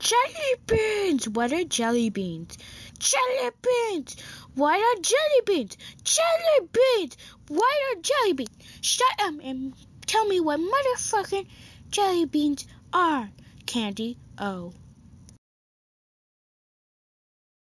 Jelly beans! What are jelly beans? Jelly beans! What are jelly beans? Jelly beans! What are jelly beans? Shut up and tell me what motherfucking jelly beans are, Candy O.